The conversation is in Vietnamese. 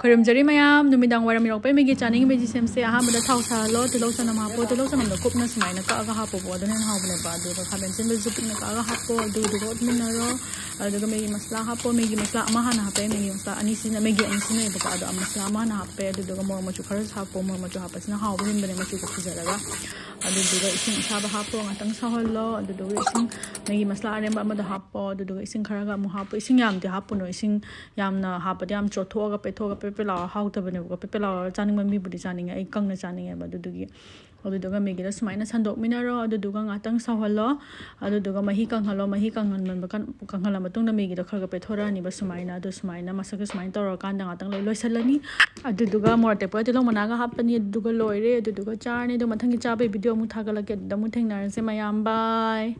ꯈꯣꯏꯔꯝꯖꯔꯤ ꯃꯌꯥꯝ ꯅꯨꯃꯤꯗꯥꯡ ꯋꯥꯏꯔꯝ ꯌꯧꯔꯛꯄꯩ ꯃꯤꯒꯤ ꯆꯥꯅꯤꯡꯉꯤ ꯃꯦꯒꯤ ꯁꯦꯝꯁꯦ ꯑꯍꯥꯟꯕꯗ ꯊꯥꯎ ꯁꯥꯍꯜꯂꯣ ꯇꯤꯜꯍꯧ ꯆꯅꯝ ꯍꯥꯞꯄꯣ ꯇꯤꯜꯍꯧ ꯆꯅꯝꯗꯣ ꯀꯨꯞꯅ ꯁꯨꯃꯥꯏꯅ ꯀꯛꯑꯒ ꯍꯥꯞꯄꯣꯀꯣ ꯑꯗꯨꯅ ꯍꯦꯟꯅ ꯍꯥꯎꯕꯅꯦꯕ ꯑꯗꯨꯒ ꯈꯥꯃꯦꯟ ꯑꯁꯤꯟꯕꯁꯨ ꯄꯤꯛꯅ ꯀꯛꯑꯒ ꯍꯥꯞꯄꯣ ꯑꯗꯨꯗꯨꯒ ꯑꯣꯠꯃꯤꯟꯅꯔꯣ aduga megi masala hapo megi masala ama hana hape megi masala ani sina megi ani sina baka adu masala ama hana hape aduga mo mo chukar hapo mo mo chuhapa sina hawo bin bane mo chukar khujalaga aduga ising saba hapo ngatang sahollo aduga ising megi masala aremba ama da hapo aduga ising kharaga mo hapo ising yam de hapo no ising yamna hapa yam chothoga pethoga pepe law haw tabane ko pepe law chaning mami budi chaning ai kangna chaning ba adugi aduduga migila sumaina sandok minaro aduduga ngatang sawhalo aduduga mahi kanghalo mahi kangan man bakan kanghala matung na migila kharga pe thora ni ba sumaina adu sumaina masaka sumaina tor kan dang atang loi loi salani aduduga morte pa tilo managa hapani aduduga loire aduduga charne do mathang ki chabe video mu thagala ke damu theng naran se mayam bye